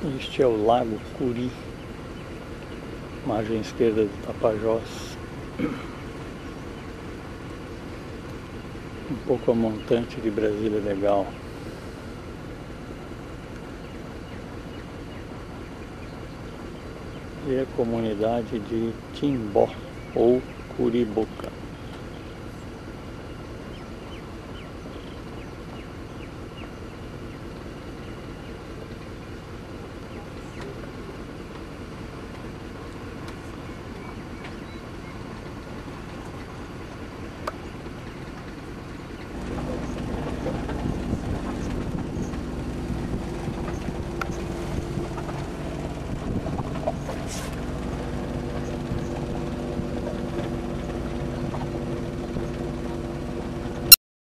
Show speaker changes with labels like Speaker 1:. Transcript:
Speaker 1: Este é o Lago Curi, margem esquerda do Tapajós. Um pouco a montante de Brasília Legal. E é a comunidade de Timbó ou Curiboca.